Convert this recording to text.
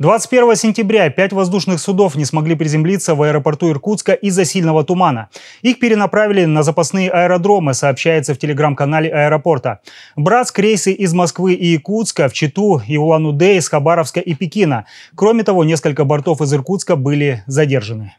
21 сентября пять воздушных судов не смогли приземлиться в аэропорту Иркутска из-за сильного тумана. Их перенаправили на запасные аэродромы, сообщается в телеграм-канале аэропорта. Братск рейсы из Москвы и Якутска, в Читу и Улан-Удэ, из Хабаровска и Пекина. Кроме того, несколько бортов из Иркутска были задержаны.